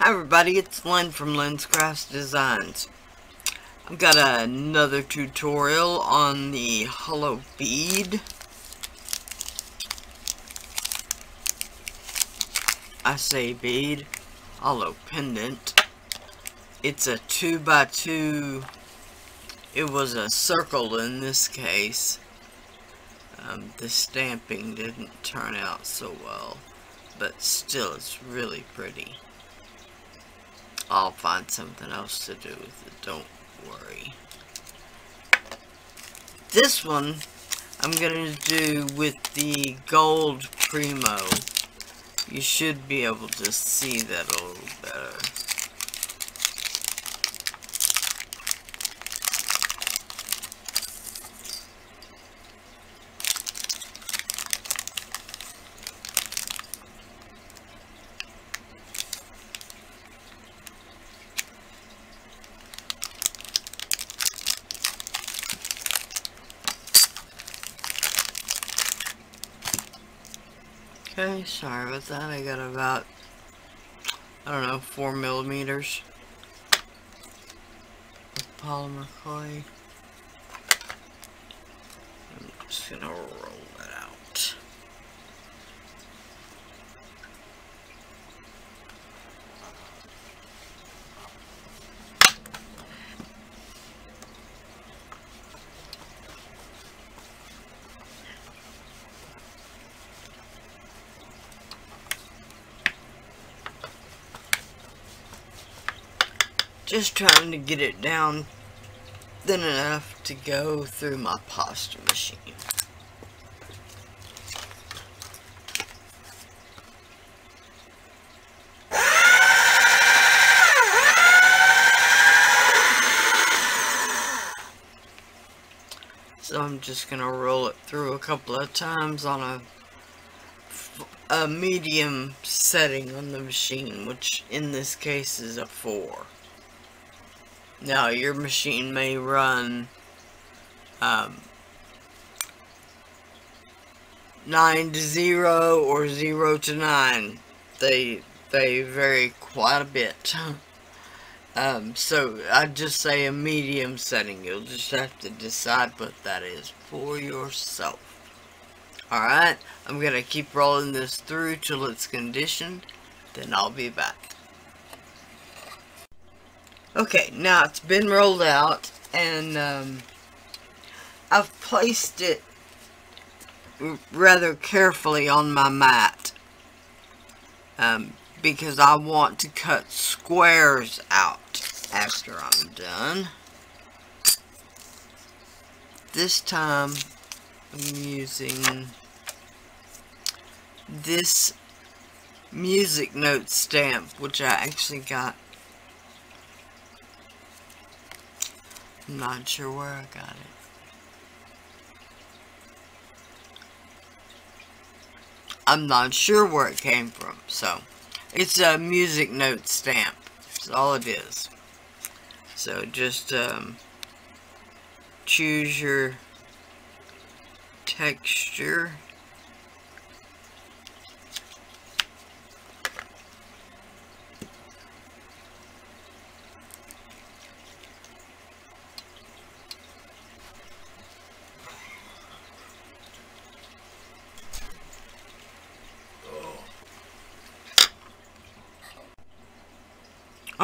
Hi everybody, it's Lyn from LynzCraftz Designz. I've got another tutorial on the hollow bead. I say bead, hollow pendant. It's a 2 by 2 it was a circle in this case. Um, the stamping didn't turn out so well, but still it's really pretty. I'll find something else to do with it, don't worry. This one I'm going to do with the gold Premo. You should be able to see that a little better. Okay, sorry about that. I got about, I don't know, 4 millimeters of polymer clay. I'm just going to roll Just trying to get it down thin enough to go through my pasta machine. So I'm just going to roll it through a couple of times on a, a medium setting on the machine, which in this case is a 4. Now, your machine may run um, 9 to 0 or 0 to 9. They, they vary quite a bit. Um, so, I'd just say a medium setting. You'll just have to decide what that is for yourself. Alright, I'm going to keep rolling this through till it's conditioned. Then I'll be back. Okay, now it's been rolled out, and um, I've placed it rather carefully on my mat um, because I want to cut squares out after I'm done. This time I'm using this music note stamp which I actually got I'm not sure where I got it. I'm not sure where it came from, so it's a music note stamp. That's all it is. So just um, choose your texture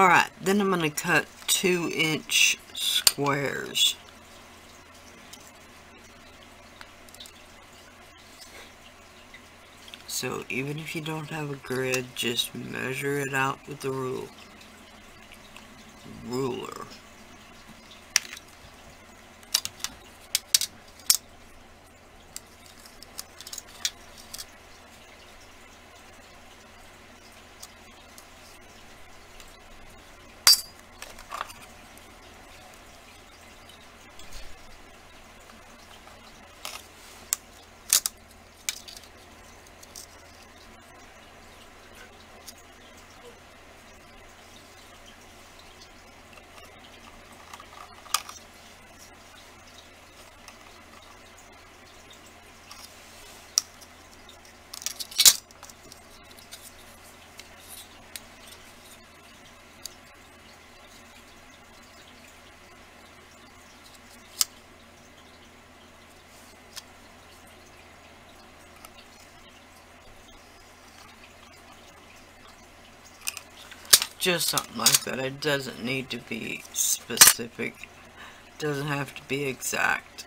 Alright, then I'm going to cut 2 inch squares. So even if you don't have a grid, just measure it out with the rule. ruler. Just something like that. It doesn't need to be specific. It doesn't have to be exact.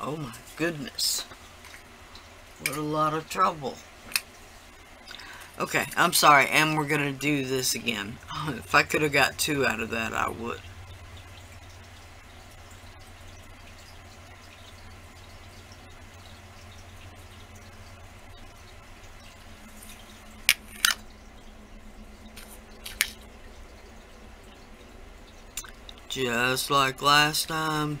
Oh my goodness. What a lot of trouble. Okay, I'm sorry, and we're gonna do this again. If I could have got two out of that, I would. Just like last time.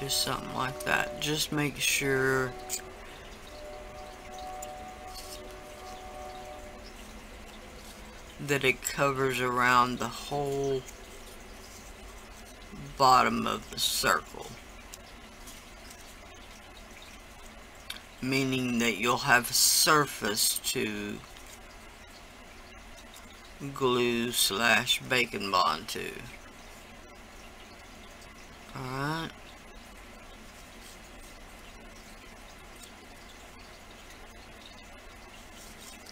Just something like that. Just make sure that it covers around the whole bottom of the circle. Meaning that you'll have surface to glue slash Bake and Bond to. Alright.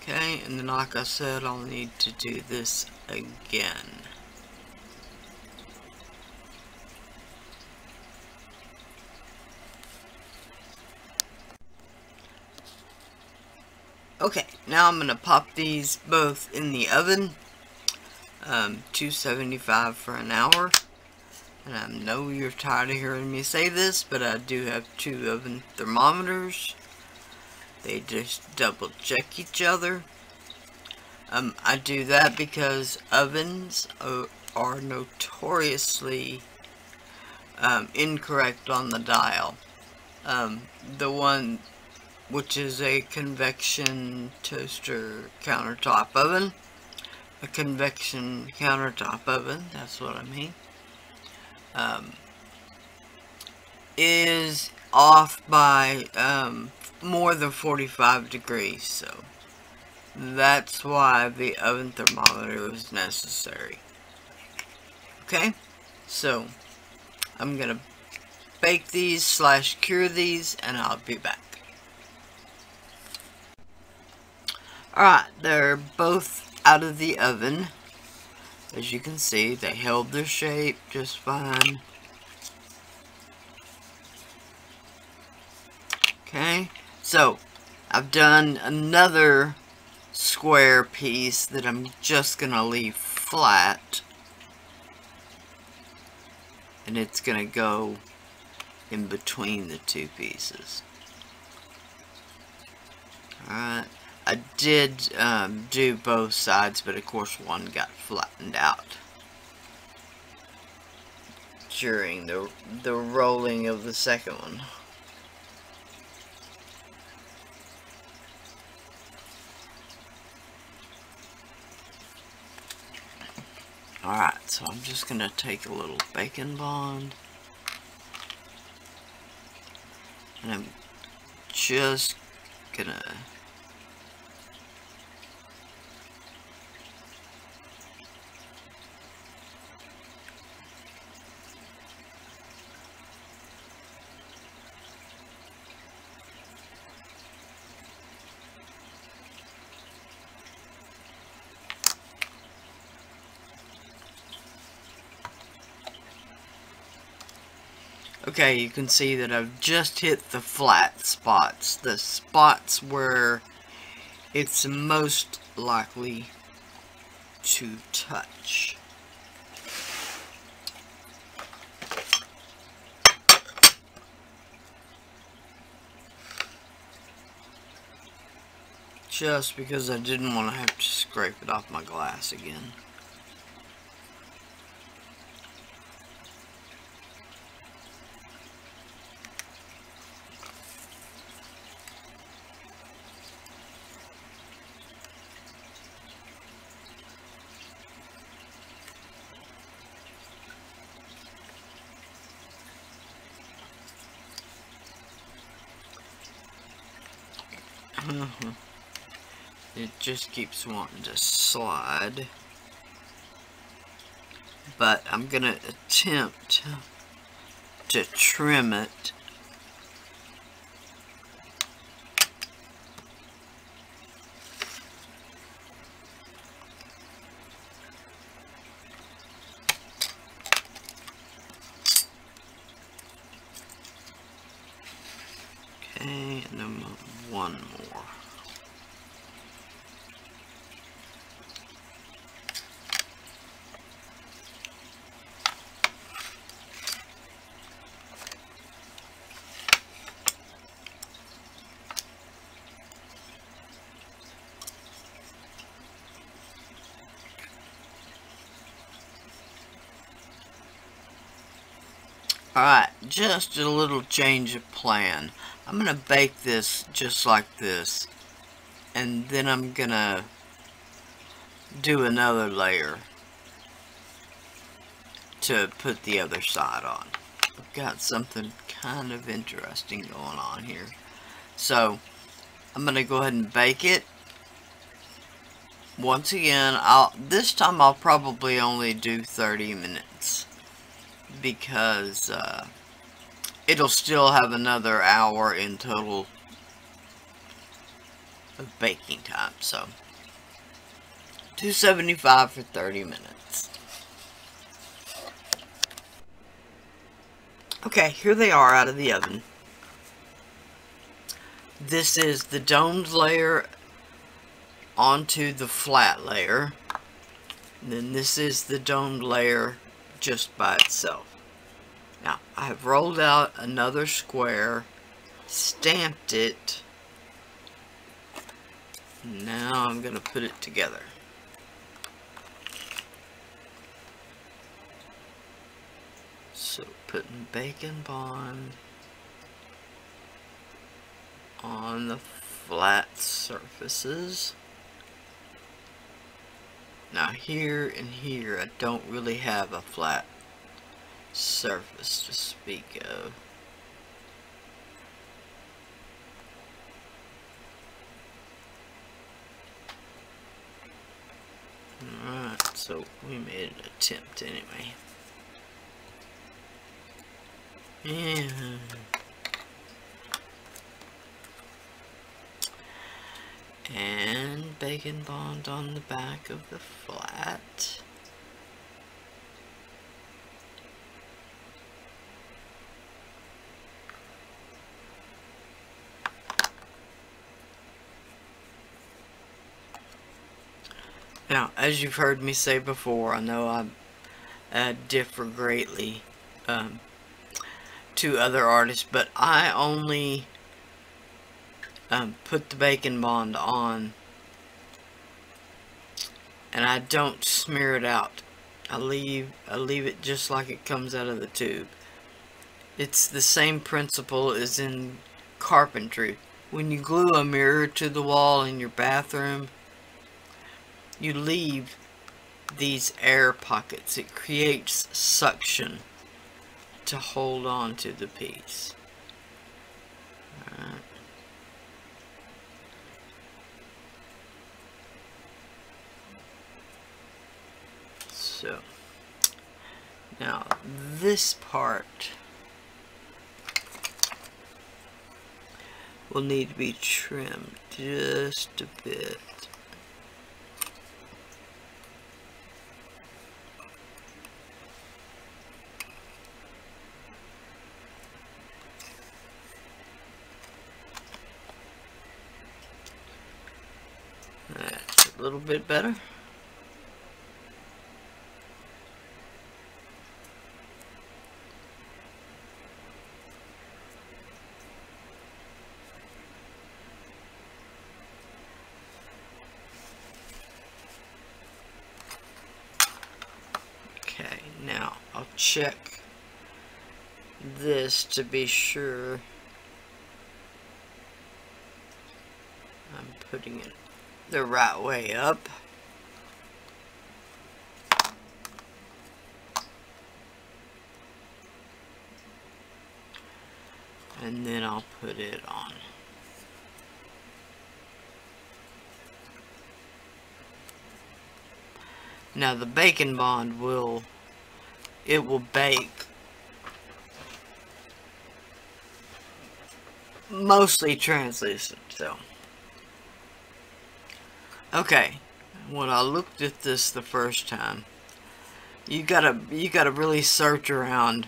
Okay, and then like I said, I'll need to do this again. Okay, now I'm going to pop these both in the oven. Um, 275 for an hour. And I know you're tired of hearing me say this, but I do have two oven thermometers. They just double check each other. Um, I do that because ovens are, are notoriously um, incorrect on the dial. Um, the one which is a convection toaster countertop oven. A convection countertop oven, that's what I mean. Um, is off by um, more than 45 degrees, so that's why the oven thermometer was necessary. Okay, so I'm gonna bake these slash cure these and I'll be back. Alright, they're both out of the oven. As you can see, they held their shape just fine. Okay, so I've done another square piece that I'm just going to leave flat. And it's going to go in between the two pieces. Alright. I did um, do both sides, but of course one got flattened out during the, the rolling of the second one. Alright, so I'm just going to take a little Bake and Bond. And I'm just going to Okay, you can see that I've just hit the flat spots. The spots where it's most likely to touch. Just because I didn't want to have to scrape it off my glass again. It just keeps wanting to slide. But I'm going to attempt to trim it Okay, and then one more. Alright, just a little change of plan. I'm going to bake this just like this. And then I'm going to do another layer to put the other side on. I've got something kind of interesting going on here. So, I'm going to go ahead and bake it. Once again, I'll this time I'll probably only do 30 minutes because uh, it'll still have another hour in total of baking time. So 275 for 30 minutes. Okay, here they are out of the oven. This is the domed layer onto the flat layer. And then this is the domed layer just by itself. Now, I have rolled out another square, stamped it. Now I'm going to put it together. So, putting Bake and Bond on the flat surfaces. Now here and here I don't really have a flat surface to speak of. Alright, so we made an attempt anyway. Yeah. And Bake and Bond on the back of the flat. Now, as you've heard me say before, I know I uh, differ greatly um, to other artists, but I only um, put the Bake and Bond on and I don't smear it out. I leave I leave it just like it comes out of the tube. It's the same principle as in carpentry. When you glue a mirror to the wall in your bathroom, you leave these air pockets. It creates suction to hold on to the piece. Alright. So, now this part will need to be trimmed just a bit. That's a little bit better. check this to be sure I'm putting it the right way up. And then I'll put it on. Now the Bake and Bond will it will bake mostly translucent, so. Okay, when I looked at this the first time, you gotta, you gotta really search around.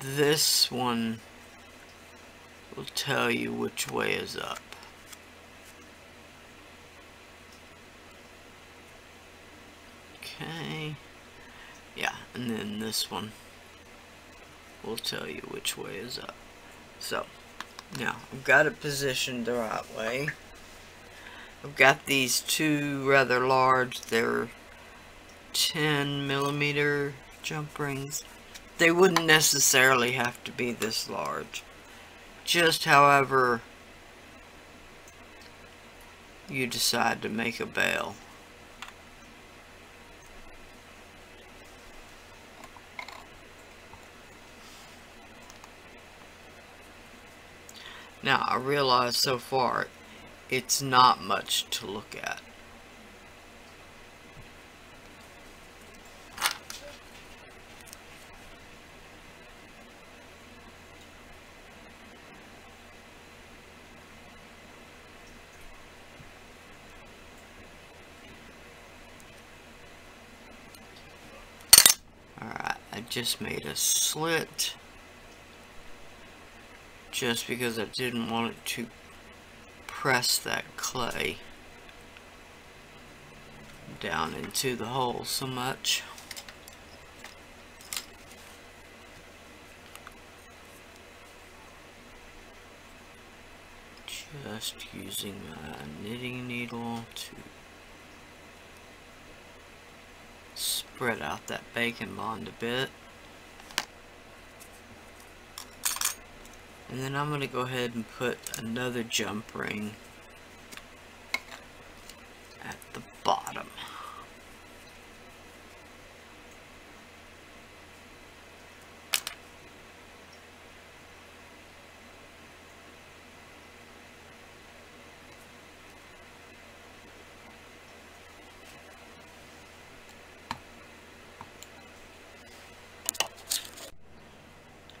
This one will tell you which way is up. Okay. Yeah, and then this one will tell you which way is up. So, now, I've got it positioned the right way. I've got these two rather large, they're 10 millimeter jump rings. They wouldn't necessarily have to be this large. Just however you decide to make a bail. Now, I realize so far it's not much to look at. Alright, I just made a slit just because I didn't want it to press that clay down into the hole so much. Just using my knitting needle to spread out that Bake and Bond a bit. And then I'm going to go ahead and put another jump ring at the bottom.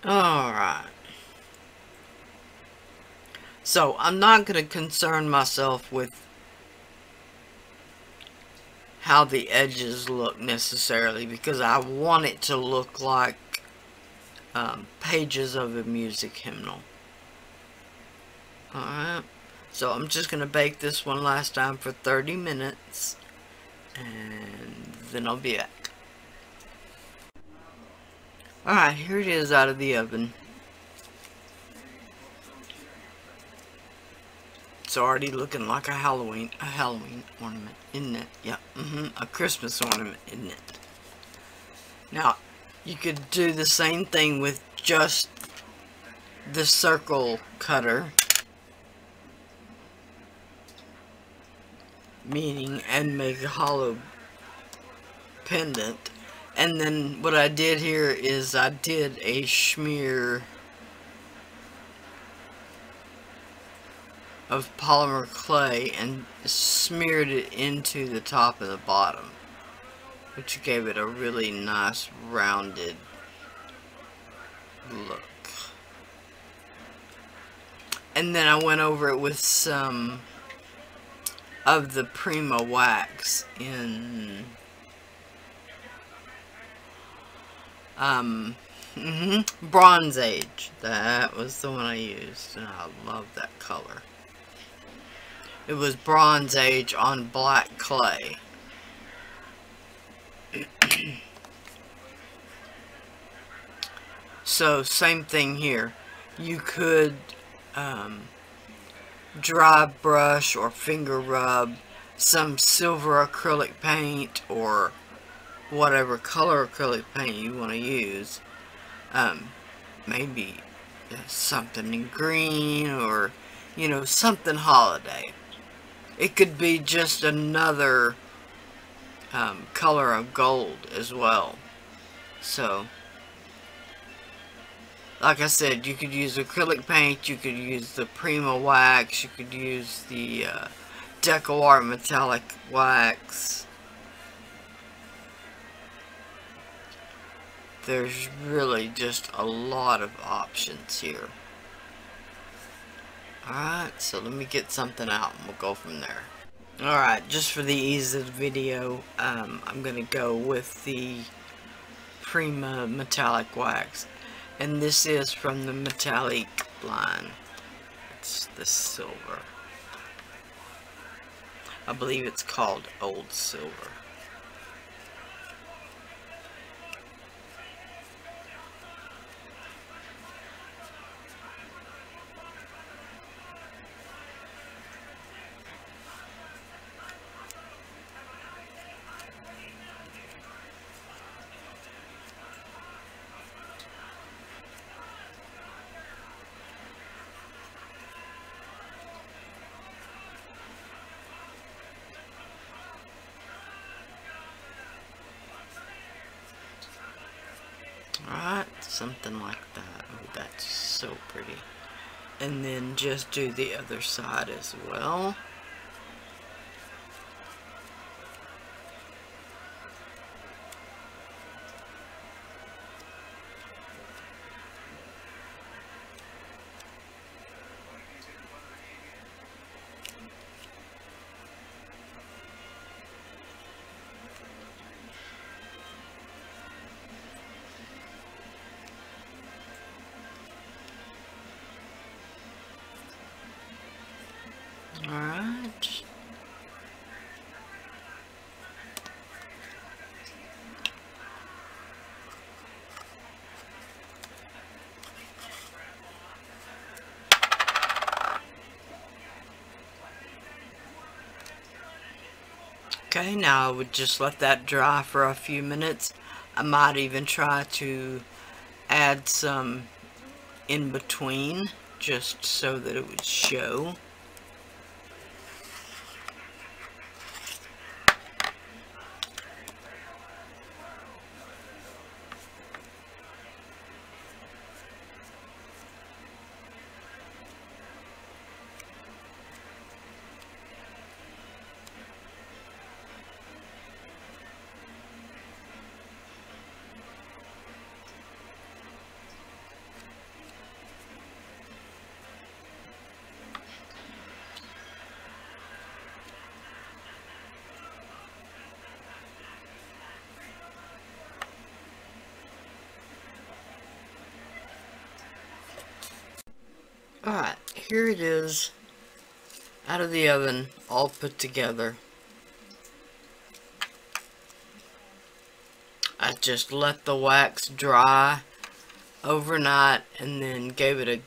Alright. So, I'm not going to concern myself with how the edges look necessarily because I want it to look like um, pages of a music hymnal. Alright, so I'm just going to bake this one last time for 30 minutes and then I'll be back. Alright, here it is out of the oven. It's already looking like a Halloween, a Halloween ornament, isn't it? Yeah, mm -hmm, a Christmas ornament, isn't it? Now, you could do the same thing with just the circle cutter. Meaning, and make a hollow pendant. And then what I did here is I did a smear of polymer clay and smeared it into the top and the bottom which gave it a really nice rounded look. And then I went over it with some of the Prima wax in um mm -hmm, Bronze Age. That was the one I used and I love that color it was Bronze Age on black clay. so, same thing here. You could um, dry brush or finger rub some silver acrylic paint or whatever color acrylic paint you want to use. Um, maybe something in green or, you know, something holiday. It could be just another um, color of gold as well. So, like I said, you could use acrylic paint, you could use the Prima wax, you could use the uh, DecoArt metallic wax. There's really just a lot of options here. Alright, so let me get something out and we'll go from there. Alright, just for the ease of the video, um, I'm going to go with the Prima Metallic Wax. And this is from the Metallic line. It's the silver. I believe it's called Old Silver. Alright, something like that. Oh, that's so pretty. And then just do the other side as well. Alright. Okay, now I would just let that dry for a few minutes. I might even try to add some in between just so that it would show. Alright, here it is, out of the oven, all put together. I just let the wax dry overnight and then gave it a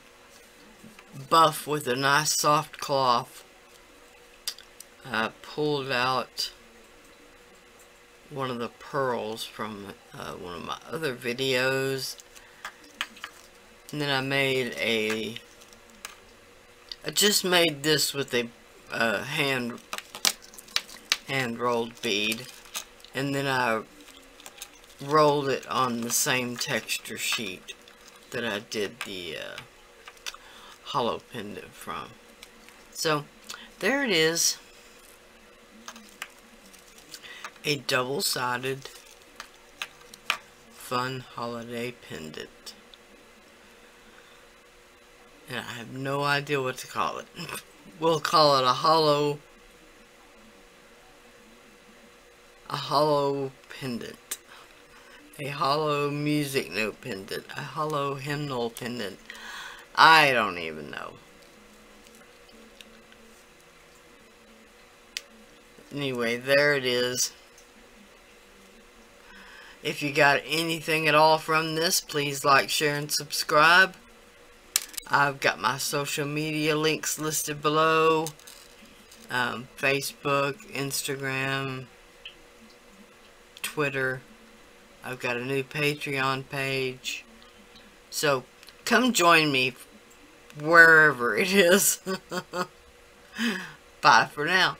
buff with a nice soft cloth. I pulled out one of the pearls from uh, one of my other videos and then I made a I just made this with a uh, hand hand rolled bead and then I rolled it on the same texture sheet that I did the uh, hollow pendant from. So there it is. A double-sided fun holiday pendant and I have no idea what to call it. We'll call it a hollow a hollow pendant. A hollow music note pendant. A hollow hymnal pendant. I don't even know. Anyway, there it is. If you got anything at all from this, please like, share, and subscribe. I've got my social media links listed below. Um, Facebook, Instagram, Twitter. I've got a new Patreon page. So, come join me wherever it is. Bye for now.